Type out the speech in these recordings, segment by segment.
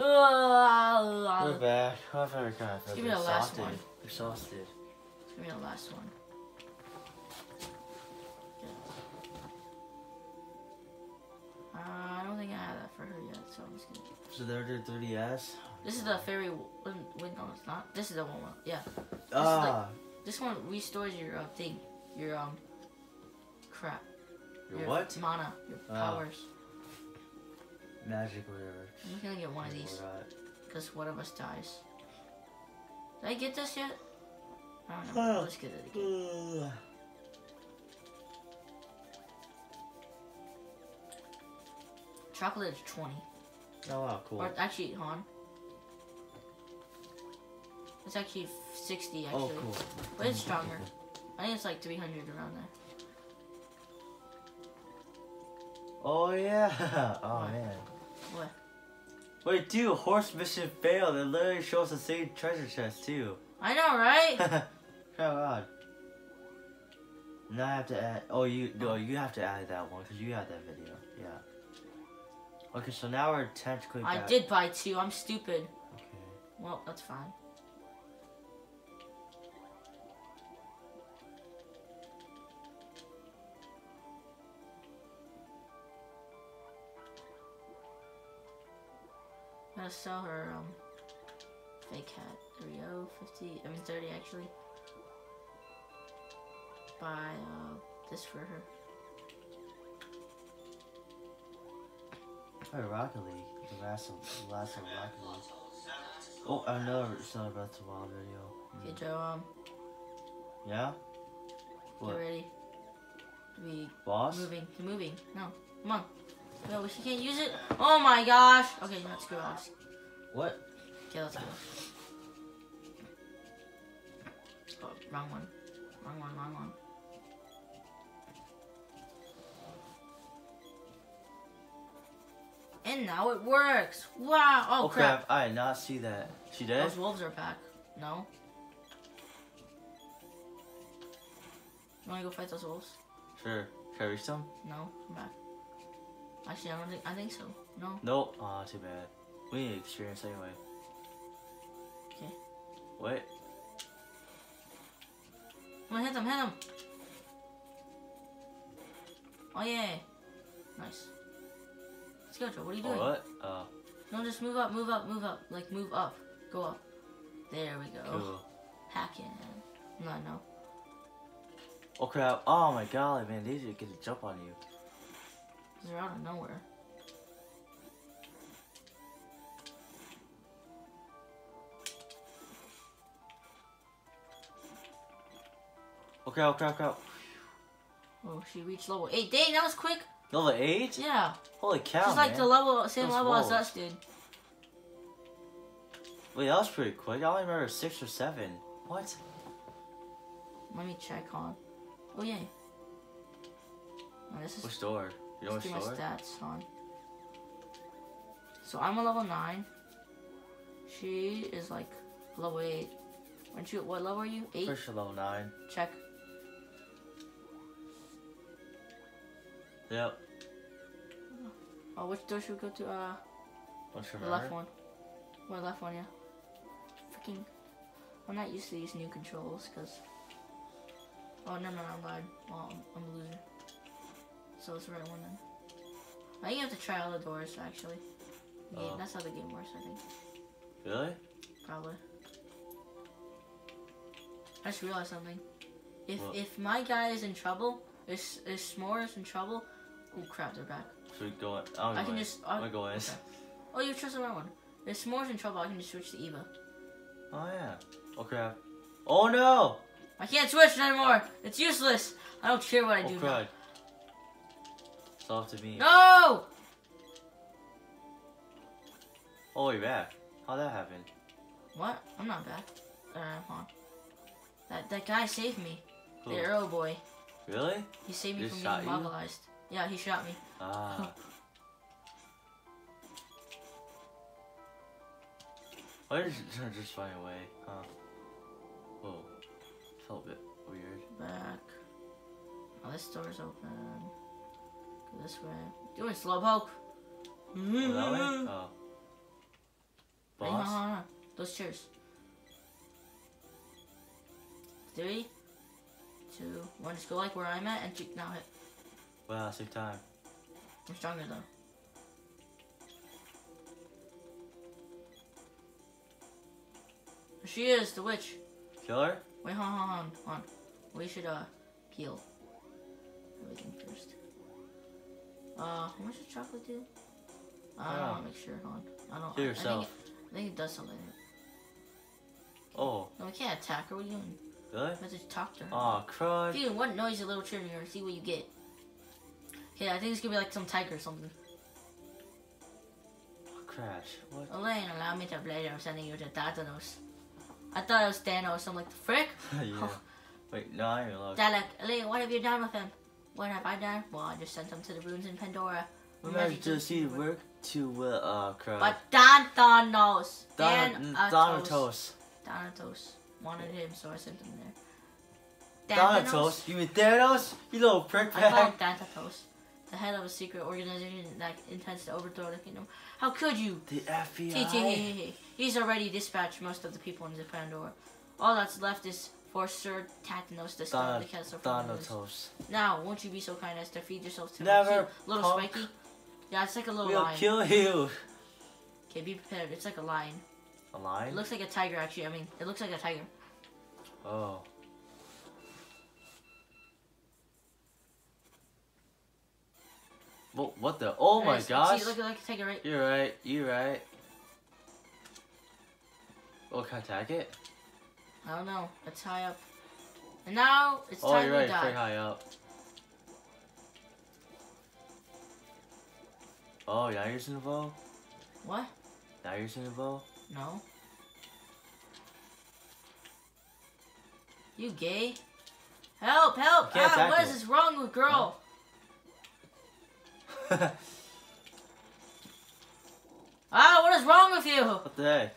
We're back. Oh, I feel kind of Give me the last exhausted. one. Exhausted. give me the last one. Uh, I don't think I have that for her yet, so I'm just gonna. So they're the 3DS. This is the fairy. Wait, no, it's not. This is the one. Yeah, Ah, this one restores your uh, thing, your um, crap. your what? Mana, your powers. Magic, whatever. I'm gonna get one of these because one of us dies. Did I get this yet? I don't know. Let's get it again. Chocolate is 20. Oh wow, cool. Or actually, hon. It's actually 60 actually. Oh, cool. But it's stronger. I think it's like 300 around there. Oh yeah. Oh What? man. What? Wait, dude, horse mission failed. It literally shows the same treasure chest too. I know, right? oh god. Now I have to add. Oh, you no, oh. you have to add that one because you had that video. Yeah. Okay, so now we're technically. I back- did buy two. I'm stupid. Okay. Well, that's fine. Gonna sell her um fake hat. There we go. 50, I mean 30 actually. Buy uh, this for her. Oh, Rocket League. The last, of- the last of Rocket League. Oh, another Zelda Breath of the Wild video. Okay, Joe, um, Yeah. get ready. We Boss. moving, moving. No, come on. No, she can't use it. Oh my gosh. Okay, let's go. What? Okay, let's go. Oh, wrong one. Wrong one, wrong one. And now it works. Wow. Oh, Oh, crap. crap! I did not see that. She did. Those wolves are back. No. You wanna go fight those wolves? Sure. Should I reach them? No, come back. Actually, I don't think. I think so. No. Nope. Aw, too bad. We need experience anyway. Okay. Wait. Come on, hit them, hit them. Oh yeah. Nice. Let's go, Joe. What are you Oh, doing? what? Oh, No, just move up, move up, move up. Like move up. Go up. There we go. cool. Hack it. No, no. Oh crap! Oh my god, man, just get to jump on you. They're out of nowhere. Oh! Oh crap! Crap! Oh, she reached level eight. Dang, that was quick. Level eight? Yeah. Holy cow, She's like man. the level, same Those level as us, dude. Wait, that was pretty quick. I only remember six or seven. What? Let me check on. Oh yeah. Oh, is Which door? You Let's do my stats on. So I'm a level nine. She is like level eight. Aren't you? What level are you? Eight. Pretty sure level nine. Check. Yep. Oh, which door should we go to? Uh, What's the left one. What left one? Yeah. Freaking. I'm not used to these new controls because. Oh no no no! I'm lied. Well, I'm, I'm a loser. So it's the right one then. I think you have to try all the doors actually. Yeah, Oh. that's how the game works. I think. Really? Probably. I just realized something. If What? if my guy is in trouble, if if S'mores is in trouble, oh crap, they're back. We go in? I'm I can just. I'm I, gonna go in. Oh, okay. Oh, you trust the right one. If S'mores is in trouble, I can just switch to Eva. Oh yeah. Oh crap. Oh no! I can't switch anymore. It's useless. I don't care what I Oh do now. It's all up to me. No! Oh, you're back. How'd that happen? What? I'm not back. Uh, hold on. That that guy saved me. Who? The arrow boy. Really? He saved me He from being getting you? mobilized. Yeah, he shot me. Ah. Why did you just fly away? Huh? Whoa. Felt a bit weird. Back. Oh, this door's open. This way. Doing slow poke. Oh, that way? Oh. those chairs. Three, two, one. Just go like where I'm at and shoot. Now hit. Wow, same time. I'm stronger though. There she is, the witch. Kill her? Wait, hold on, hold on, hold on. We should uh heal everything first. Uh, how much does chocolate do? Uh, I don't want to make sure. Hold on. I don't. Kill I- yourself. I think, it, I think it does something. Oh, No, we can't attack her. What are you doing? really? We have to talk to her. Oh, crud. Dude, what noise your little children? See what you get. Okay, I think it's gonna be like some tiger or something. Oh, crash. What? Elaine, allow me to play. I'm sending you to Thanos. I thought it was Thanos. I'm like, the frick? yeah. Wait, no, I ain't look. Dalek, Elaine, what have you done with him? What have I done? Well, I just sent them to the ruins in Pandora. We might just see work to, uh, uh, crud. But Dan Thanos. Don- Dan Donatos. Thanatos wanted him, so I sent him there. Donatos? You mean Thanos? You little prick I call him bag. Thanatos, the head of a secret organization that intends to overthrow the kingdom. How could you? The FBI. He's already dispatched most of the people in the Pandora. All that's left is for Sir Tatanos to stop Don- the castle from the ruins. Donatos. Now, won't you be so kind as to feed yourself to Never, little punk. spiky? Yeah, it's like a little We'll lion. kill you. Okay, be prepared. It's like a lion. A lion? It looks like a tiger, actually. I mean, it looks like a tiger. Oh. What, what the? Oh my Nice. gosh. See, look like a tiger, right? You're right. You're right. Oh, can I attack it? I don't know. It's high up. And now it's Oh, time you're to right. die. Pretty high up. Oh, now you're bow? What? Now you're bow? No. You gay? Help! Help! Ah, what it. is this wrong with girl? Ah, what is wrong with you? what the heck?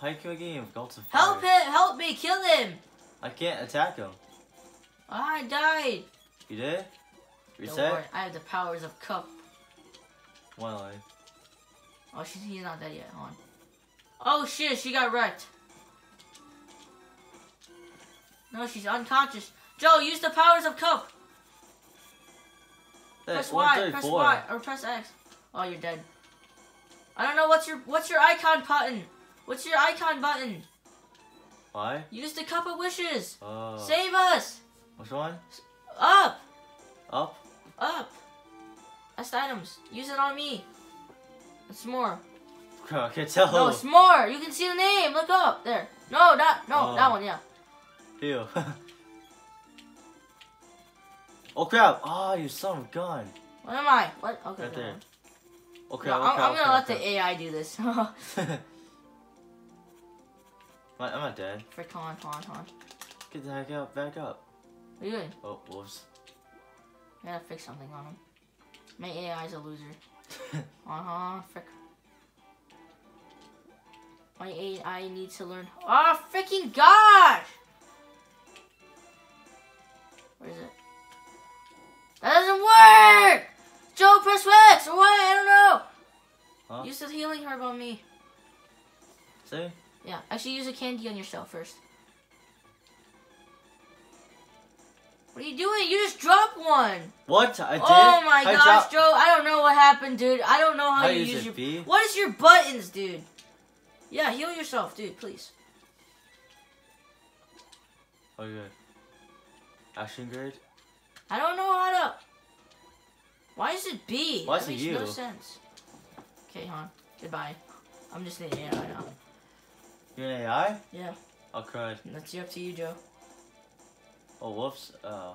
How you kill a game Gults of Help him! Help me! Kill him! I can't attack him. Ah, I died. You did? Reset? worry, I have the powers of cup. One line. Oh, she's, he's not dead yet. Hold on. Oh shit, she got wrecked. No, she's unconscious. Joe, use the powers of cup. Press Y, press Y, or press X. Oh, you're dead. I don't know what's your what's your icon button. What's your icon button? Why? Use the cup of wishes. Oh. Save us. Which one? Up, Up? up. Best items. Use it on me. It's more. I can't tell. No, it's more. You can see the name. Look up there. No, that no, Oh. that one. Yeah. Ew. oh crap! Oh, you son of a gun. What am I? What? Okay. Right there. Oh No, crap! Oh, I'm, crap, I'm gonna crap, let the AI do this. I'm I'm not dead. Frick on, on, on. Get the heck out, back up. What are you doing? Oh, whoops. I gotta fix something on him. My AI's a loser. Uh huh. Frick. My AI needs to learn. Oh, freaking gosh! Where is it? That doesn't work! Joe, press X or what? I don't know. Huh? Use the healing herb on me. See? Yeah, actually use a candy on yourself first. What are you doing? You just dropped one. What? I did? Oh my I gosh, Joe! I don't know what happened, dude. I don't know how, How you use your. B? What is your buttons, dude? Yeah, heal yourself, dude, please. Oh, good. Action grade? I don't know how to. Why is it B? Why that is it makes you? no sense. Okay, hon. Goodbye. I'm just an AI now. You're an AI? Yeah, Oh, crud. that's up to you, Joe. Oh, whoops. Uh.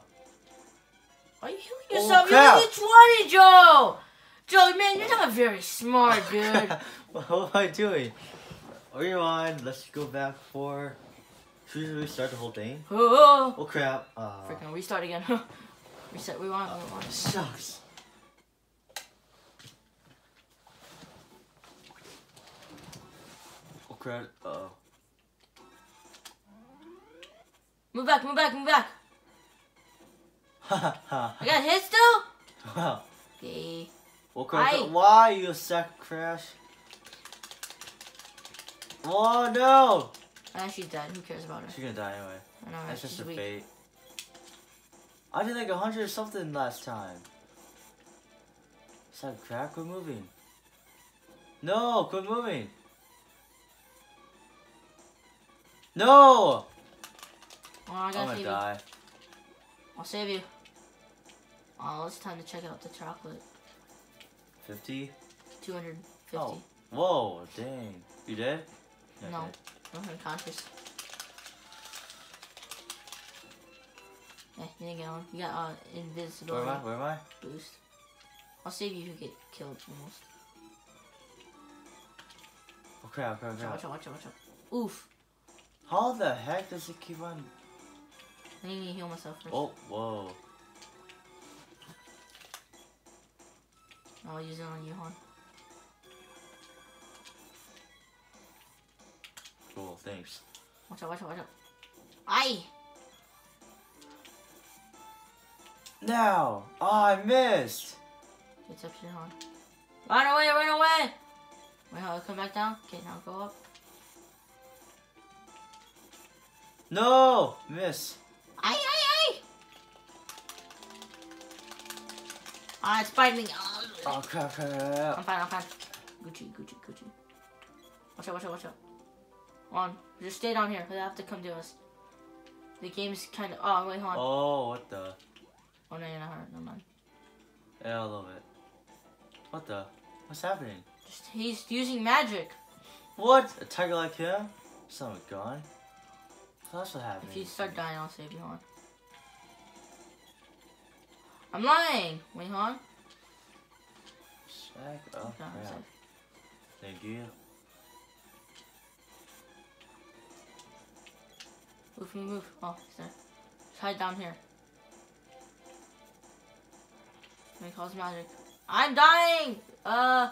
Are you healing Oh, yourself? You're only 20, Joe! Joe, man, you're not very smart, dude. what am I doing? Rewind. Let's go back for. Should we restart the whole thing? oh, Oh crap. Uh. freaking restart again. Reset, rewind, rewind. Sucks. Oh crap. Uh. Move back, move back, move back. I got hit still? ha. Okay. Oh crap. I- Why you sack crash? Oh no! Ah, she's dead. Who cares about her? She's gonna die anyway. I know, right? That's just She's a weak. fate. I did like a hundred or something last time. Is that crap? Quit moving. No, quit moving. No! Oh, I I'm gotta gonna die. you. I'll save you. Oh, it's time to check out the chocolate. 50? 250. Oh. Whoa, dang. You dead? No. Okay. I'm unconscious. Eh, you didn't get on. You got uh, Where am I? Where am I? boost. I'll save you if you get killed almost. Oh crap, crap, Watch out, crap. watch out, watch out, watch out. Oof. How the heck does it keep on? I need to heal myself first. Oh, whoa. I'll use it on you, hon. Cool, thanks. Watch out, watch out, watch out. I. Now! Oh, I missed! It's up here, hon. Run away, run away! Wait, how come back down? Okay, now go up. No! Miss. Aye, aye, aye! Ah, it's biting me. Oh crap, crap, crap. I'm fine, I'm fine. Gucci, Gucci, Gucci. Watch out, watch out, watch out. On. Just stay down here. They have to come to us. The game's kind of. Oh, wait, hold on. Oh, what the? Oh, no, you're not hurt. Never mind. Yeah, a little bit. What the? What's happening? Just, he's using magic. What? A tiger like him? Son of a gun? So that's what happened. If you start dying, I'll save you, hold on. I'm lying. Wait, hold on. Check. Oh, Okay. Thank you. Move, move, move. Oh, he's there. Just hide down here. Let me cause magic. I'm dying! Uh,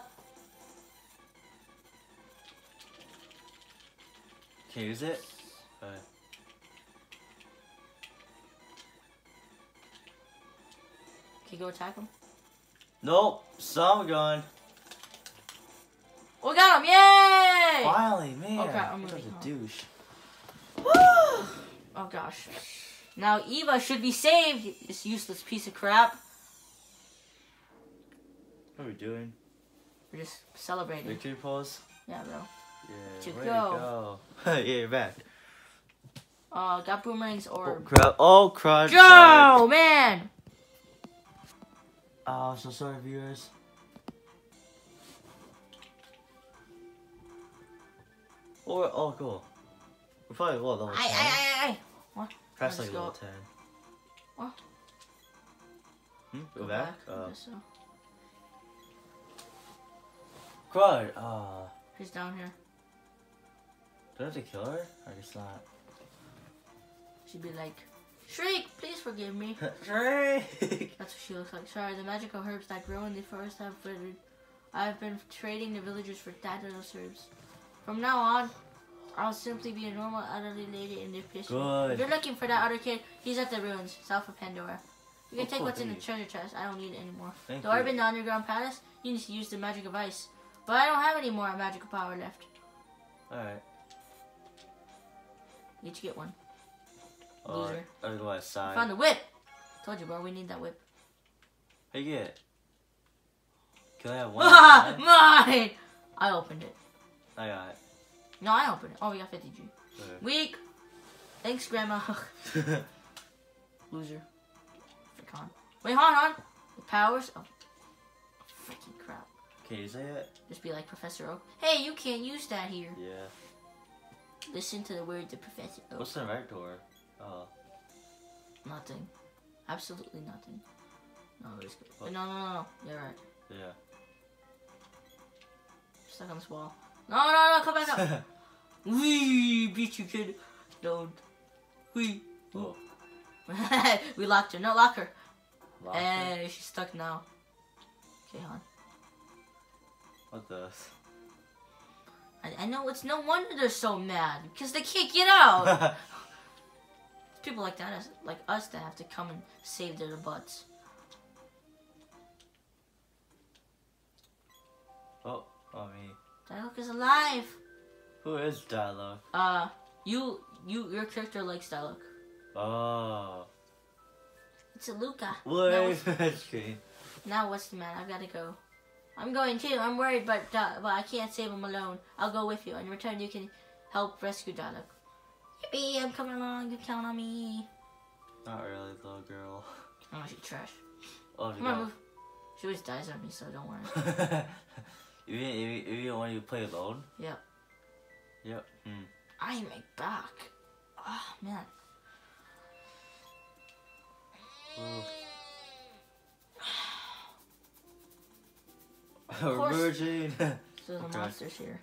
Can you use it? Uh, you go attack him? nope. Some. Oh, we got him! Yay! Finally, man. Oh, crap, I'm a douche. Oh gosh. Now Eva should be saved, this useless piece of crap. What are we doing? We're just celebrating. Victory pose? Yeah, bro. Yeah. To go. go. yeah, you're back. Uh, got boomerangs Oh, or. crap. Oh, crud. Go, man! Oh, so sorry, viewers. Or, oh, cool. We're probably what, level 10? Aye, aye, aye, aye. Press like go level up. 10. What? Hmm? Go, back? I Oh. so. Crud. Uh, She's down here. do I have to kill her? I guess not. She'd be like, Shriek, please forgive me. Shriek! That's what she looks like. Sorry, the magical herbs that grow in the forest have withered. I have been trading the villagers for daedalus herbs. From now on, I'll simply be a normal elderly lady in the picture. Good. If you're looking for that other kid, he's at the ruins, south of Pandora. You can Oh, take what's in the treasure chest. I don't need it anymore. Thank I've you. been to the underground palace, you need to use the magic of ice. But I don't have any more magical power left. Alright. You each get one. Oh, Loser. I gotta go outside. Found the whip! Told you, bro, we need that whip. How you get it? Can I have one? Ah, at a time? mine! I opened it. I got it. No, I opened it. Oh, we got 50G. Okay. Weak. Thanks, Grandma. Loser. Frick on. Wait, hold on. The powers. of freaking crap. Can you say it? Just be like Professor Oak. Hey, you can't use that here. Yeah. Listen to the words of Professor Oak. What's the right Oh. Nothing. Absolutely nothing. No, it's good. What? No, no, no, no. You're right. Yeah. Stuck on this wall. No, no, no. Come back up. we beat you, kid. Don't. We. oh. we locked her. No, lock her. Locker? Hey, eh, she's stuck now. Okay, hon. What the? I, I know it's no wonder they're so mad because they can't get out. People like that, like us, that have to come and save their butts. oh, oh me. Dyluck is alive. Who is Dyluck? Uh, you, you, your character likes Dyluck. Oh. It's a Luca. Wait. what's, Screen. now what's the matter? I've got to go. I'm going too. I'm worried, but uh, but I can't save him alone. I'll go with you. In return, you can help rescue Dyluck. Yippee! I'm coming along. You count on me. Not really, little girl. Oh, she's trash. Oh, Come on, move. She always dies on me, so don't worry. you mean you, you, want to play alone? Yep. Yep. Hmm. I am back. Oh man. Ooh. Emerging. So the Okay. monster's here.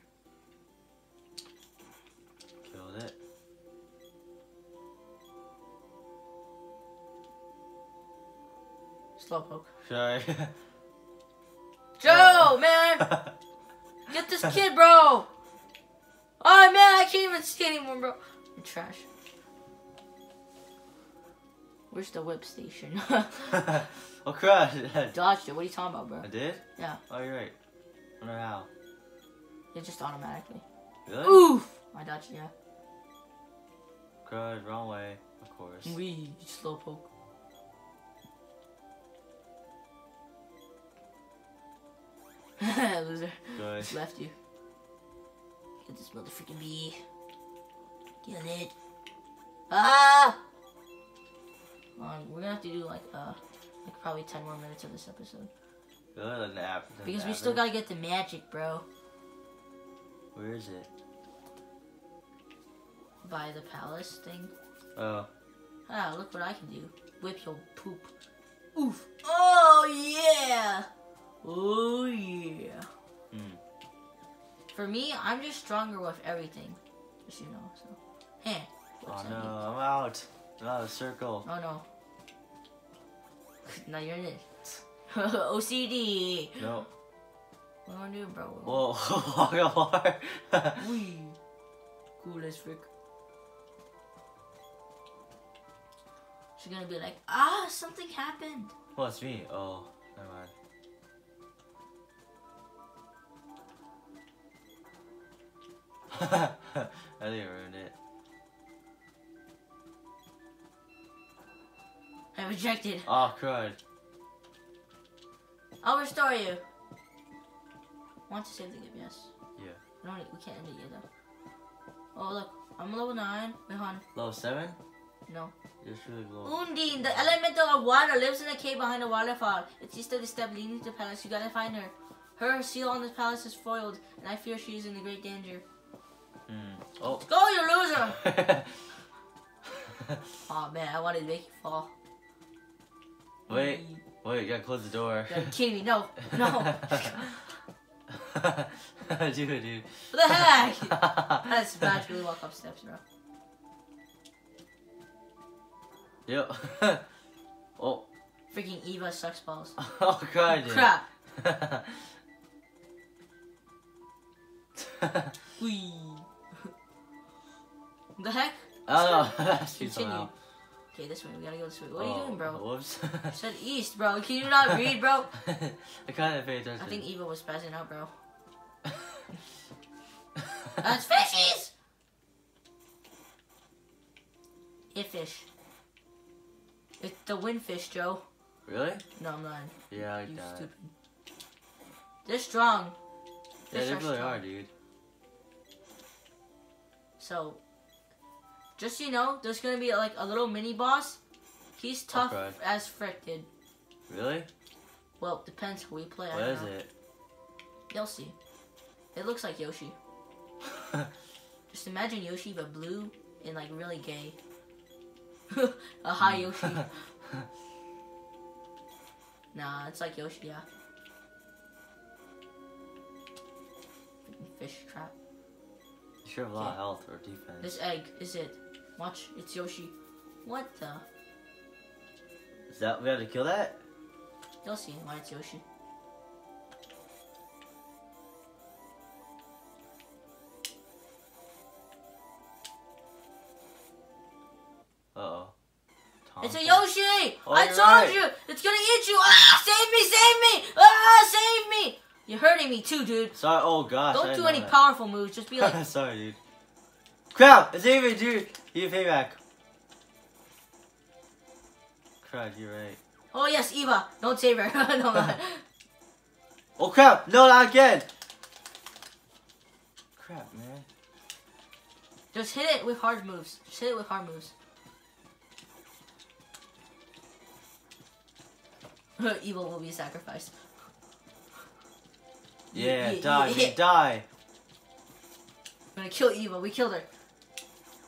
Slowpoke. Sorry. Joe, man, get this kid, bro. Oh man, I can't even see anymore, bro. You're trash. Where's the whip station? oh crap! Dodged it. What are you talking about, bro? I did? Yeah. Oh, you're right. I wonder how. It just automatically. Really? Oof! I dodged it, yeah. Good, wrong way. Of course. Wee, slowpoke. Loser. Good. Just left you. Get this motherfucking bee. Get it. Ah! Um, we're gonna have to do like uh, like probably ten more minutes of this episode Good. An because we still gotta get the magic, bro. Where is it? By the palace thing. Oh. Ah, look what I can do. Whip your poop. Oof. Oh yeah. Oh. Hmm. For me, I'm just stronger with everything. Just you know, so. Hey. Oh no. I'm out. I'm out of the circle. Oh no. now you're in it. OCD. No. What do I do, bro? Whoa, walk apart. Wee. Cool as frick. She's gonna be like, ah, something happened. oh, it's me. Oh, never mind. I think I ruined it. I rejected. Oh, crud. I'll restore you. Want to save the game? Yes. Yeah. We, don't, we can't end it yet though. Oh look, I'm level nine. Wait, hon. Level 7? No. You're really low. Undine, the elemental of water, lives in a cave behind a waterfall. It's east of the step leading to the palace. You gotta find her. Her seal on the palace is foiled, and I fear she is in great danger. Hmm. Oh. Go, you loser! oh man, I wanted to make you fall. wait, wait, you gotta close the door. You're kidding me? No, no. dude, dude. What the heck? Let's magically walk up steps, bro. Yep. oh. Freaking Eva sucks balls. Oh, God, dude. Crap. Wee. The heck? oh, that's Continue. Okay, this way. We gotta go this way. What are Oh, you doing, bro? Whoops. I said east, bro. Can you not read, bro? I kind of paid attention. I think Eva was spazzing out, bro. That's fishies! It fish. It's the windfish, Joe. really? No, I'm lying. Yeah, I You stupid. They're strong. Yeah, Fish they are really strong. are, dude. So, just so you know, there's gonna be like a little mini boss. He's tough Okay. as frick, dude. Really? Well, depends who we play. What is know. it? You'll see. It looks like Yoshi. Just imagine Yoshi but blue and like really gay. a high Yoshi. Nah, it's like Yoshi, yeah. Freaking Fish trap. You should have a lot of health or defense. This egg is it. Watch, it's Yoshi. What the? Is that we have to kill that? You'll see why it's Yoshi. Uh oh. It's a Yoshi! Oh, I told right. you! It's gonna eat you! Ah! Save me! Save me! Ah! Save me! You're hurting me too, dude. Sorry. Oh gosh. Don't do any that. powerful moves. Just be like, Sorry, dude. Crap! It's even, dude. You payback. Crap, you're right. oh yes, Eva. Don't save her. no, not. Oh crap! No, not again! Crap, man. Just hit it with hard moves. Just hit it with hard moves. Evil will be sacrificed. Yeah, Yeah, die, die. We're gonna kill Eva. We killed her.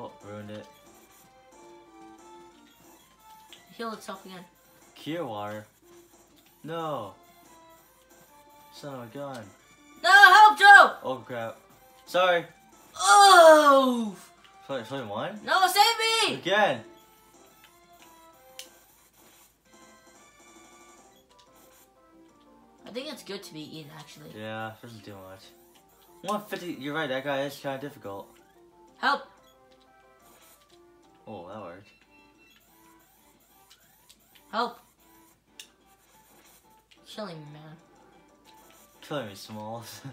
Oh, ruined it. Heal itself again. Cure water. No. Son of a gun. No, help, Joe! Oh crap. Sorry. Oh! 20, 21? No, save me! Again. I think it's good to be eaten, actually. Yeah, doesn't do much. 150, you're right, that guy is kind of difficult. Help! Oh, that worked. Help! Killing me, man. Killing me, Smalls.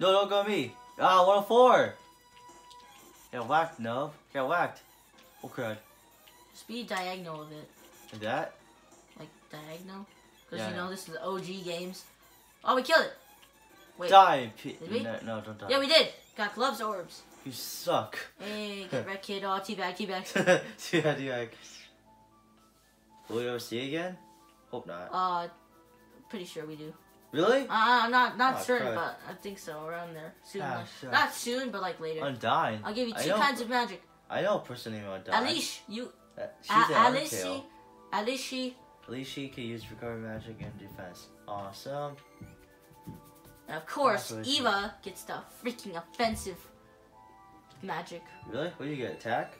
no, don't go me. Ah, 104. Got whacked, no. Got whacked. Oh, crud. Just be diagonal of it. Like that? Like, diagonal? Because, Yeah, you yeah. know, this is OG games. Oh, we killed it! Wait. Die. Did we? No, no, don't die. Yeah, we did! Got gloves orbs. You suck. Hey, get wrecked, kid. Oh, teabag, teabag. yeah, do like. Will we ever see again? Hope not. Uh, pretty sure we do. Really? Uh, I'm not not Oh, certain, but I think so. Around there, soon. Ah, sure. Not soon, but like later. Undine. I'll give you two kinds of magic. I know a person named Undyne. Alish, you, Uh, She's A- an Alishi. Alishi, she can use recovery magic and defense. Awesome. and of course, Eva gets the freaking offensive magic. Really? What do you get? Attack?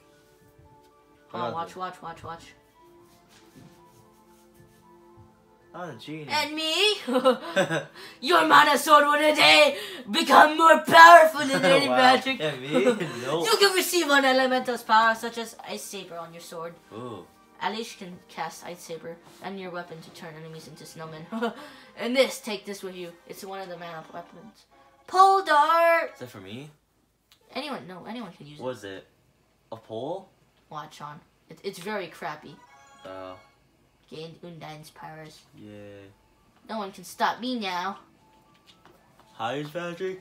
Hold on, watch, watch, watch, watch. Oh, genie. And me, your mana sword will today become more powerful than any Wow. magic. Yeah, me? No. You can receive one elemental's power, such as Ice Saber on your sword. Ooh. Alish can cast Ice Saber and your weapon to turn enemies into snowmen. and this, take this with you. It's one of the mana weapons. Pole dart! Is that for me? Anyone, no, anyone can use it. Was it a pole? Watch on. It, it's very crappy. Uh, Gained Undine's powers. yeah. No one can stop me now. Highest magic?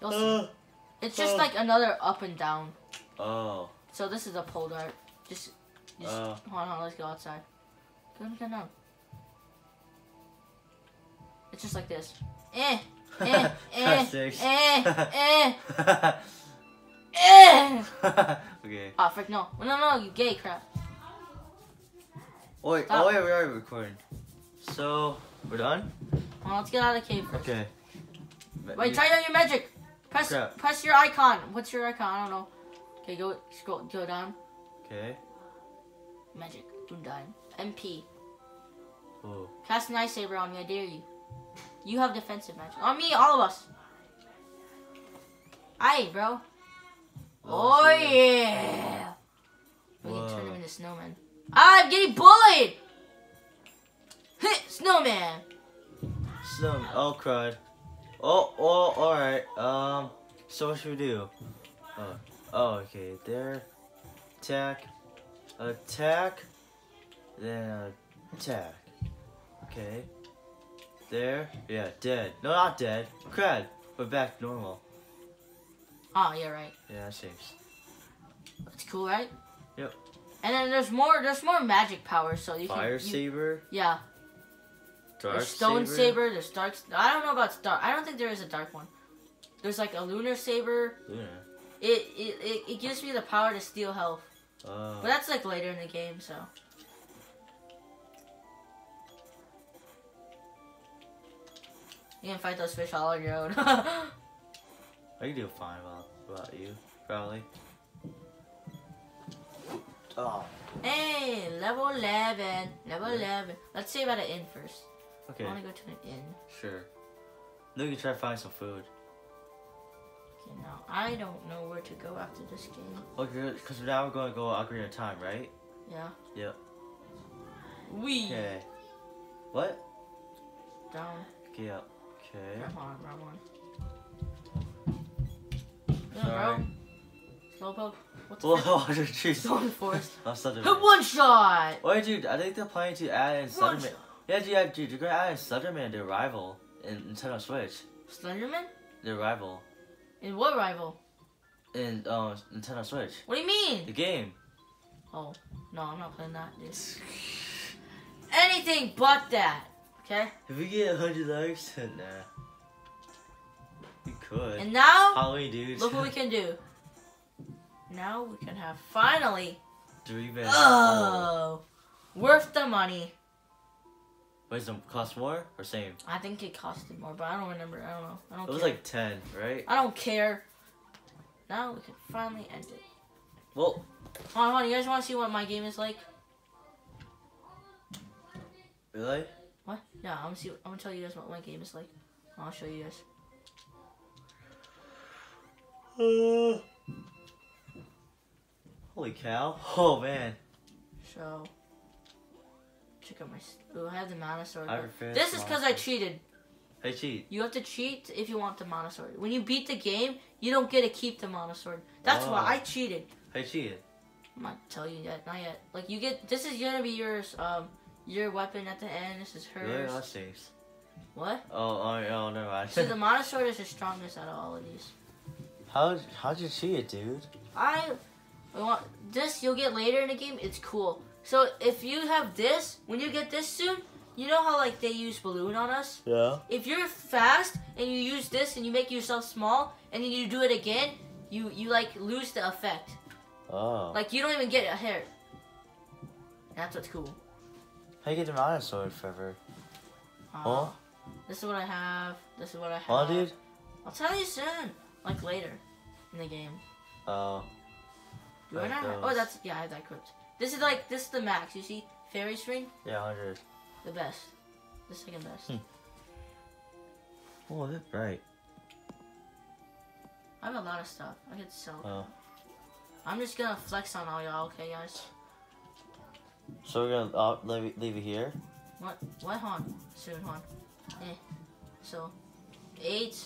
You'll see. Uh, It's just uh. like another up and down. oh. So this is a pole dart. Just, just Uh. hold on, let's go outside. Come, come down. It's just like this. Eh, eh, eh, Six. eh, eh, eh. okay. Oh, frick, no. No, no, you gay crap. Wait, Stop. oh, wait, we are recording. So, we're done? Well, let's get out of the cave first. Okay. Wait, You- try out your magic. Press, Crap. press your icon. What's your icon? I don't know. Okay, go, scroll, go down. Okay. Magic, Undine, MP. Oh. Cast an ice saber on me. I dare you. You have defensive magic on me. All of us. Aye, bro. Oh yeah. We can turn him into snowman. I'm getting bullied. Hit snowman. Snow. Oh, crud. Oh, oh, alright. Um, so what should we do? Oh, oh, okay. There. Attack. Attack. Then attack. Okay. There. Yeah, dead. No, not dead. Crud. But back normal. Oh yeah, right. Yeah, that seems. That's cool, right? Yep. And then there's more. There's more magic powers, so you Fire can. saber. Yeah. Dark There's stone saber. saber. There's dark. I don't know about dark. I don't think there is a dark one. There's like a lunar saber. Luna. It it, it, it gives me the power to steal health. Oh. But that's like later in the game, so. You can fight those fish all on your own. I can do fine about, about you, probably. Oh, hey, level 11. Level 11. Let's see about an inn first. okay, I want to go to an inn. sure. Then we can try to find some food. Okay, now I don't know where to go after this game. Okay, because now we're going to go Ocarina of Time, right? Yeah. Yep. We Okay. What? down. Okay, up. Okay. Wrong one, wrong one. Yeah, Sorry. bro. Slowpoke. What the Whoa, fuck? the Forest. I'm such a Hit one shot! Wait, dude, I think they're planning to add in Slenderman. Yeah, dude, yeah, dude, they're gonna add in Slenderman, their rival, in Nintendo Switch. Slenderman? Their rival. In what rival? In um, Nintendo Switch. What do you mean? The game. Oh, no, I'm not playing that, dude. Anything but that, okay? If we get 100 likes, then nah. We could. And now, Halloween, dude. look what we can do. Now we can have finally, Three man. oh, worth the money. Wait, does it cost more or same? I think it costed more, but I don't remember. I don't know. I don't It was like 10, right? I don't care. Now we can finally end it. Well, Hold on, hold on. You guys want to see what my game is like? really? Yeah, I'm gonna see. I'm gonna tell you guys what my game is like. I'll show you guys. Uh, holy cow. Oh, man. So, check out my. Ooh, I have the mana sword. I but refuse This is because I cheated. I cheat. You have to cheat if you want the mana sword. When you beat the game, you don't get to keep the mana sword. That's why Oh. I cheated. I cheated. I'm not telling you yet, not yet. Like you get. This is gonna be yours. Um, your weapon at the end. This is hers. That stinks. What? Oh, oh, oh, never mind. See, the sword is the strongest out of all of these. How, how'd you see it, dude? I I want this you'll get later in the game. It's cool. So if you have this, when you get this soon, you know how like they use balloon on us. Yeah. If you're fast and you use this and you make yourself small and then you do it again, you you like lose the effect. Oh. Like you don't even get a hair. That's what's cool. How you get the sword, Trevor? Uh, Oh? This is what I have. This is what I have. Oh, dude? I'll tell you soon. Like later in the game. Oh. Do I not? those. Oh, that's yeah. I have that equipped. This is like this is the max. You see, fairy string, Yeah, 100. the best, the second best. Hmm. Oh, that's bright. I have a lot of stuff. I could sell. Oh. I'm just gonna flex on all y'all, okay, guys? So we're gonna uh, leave, it- leave it here? What? What? Hon? Soon, hon. Eh. So, eight.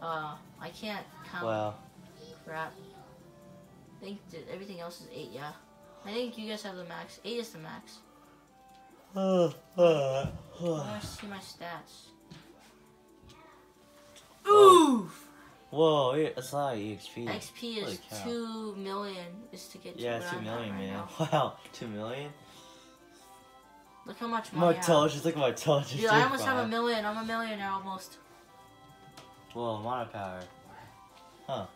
Uh, I can't count. Wow. Crap. I think everything else is eight. Yeah. I think you guys have the max. Eight is the max. Oh, I want to see my stats. Whoa, yeah, that's a lot of EXP. XP is two million. Is to get to yeah, what 2 I'm at million, man. Wow, 2 million? Look how much My money intelligence, look at my intelligence. Dude, I almost have a million. I'm a millionaire almost. Whoa, mana power. Huh.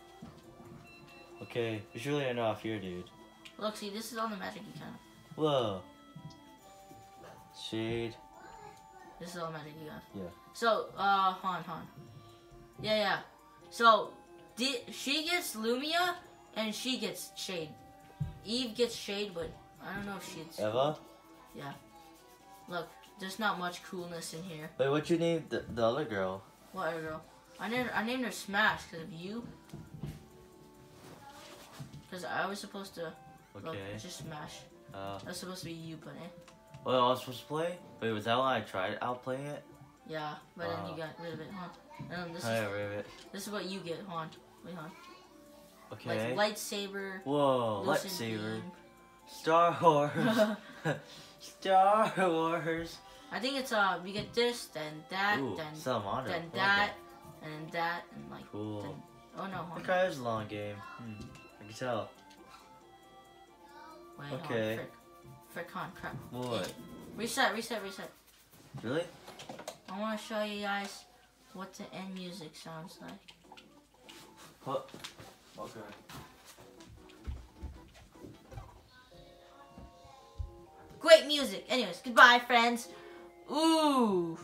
Okay, we should really end off here, dude. Look, see, this is all the magic you can. Whoa. Shade. This is all the magic you have. Yeah. So, uh, Han, Han. Yeah, yeah. So, di- she gets Lumina, and she gets Shade. Eve gets Shade, but I don't know if she's. Eva? Look, there's not much coolness in here. Wait, what'd you name the, the other girl? What other girl? I named I named her Smash because of you. Because I was supposed to look Okay. just Smash. Uh, That's supposed to be you, but eh. what I was supposed to play? Wait, was that when I tried out playing it? Yeah, but then Uh. you got rid of it, huh? And this I is got rid of it. this is what you get, Han. Wait, Han. Okay. Like lightsaber. Whoa, lightsaber. beam. Star Wars. Star Wars. I think it's uh we get this, then that, Ooh, then Salamander. then that, and then that, and like Cool. then, oh no. Okay, it's a long game. Hmm. I can tell. Wait, okay. Han, frick, frick, Han, crap. What? Reset, reset, reset. Really? I want to show you guys what the end music sounds like. What? Okay. Great music. Anyways, goodbye, friends. Ooh.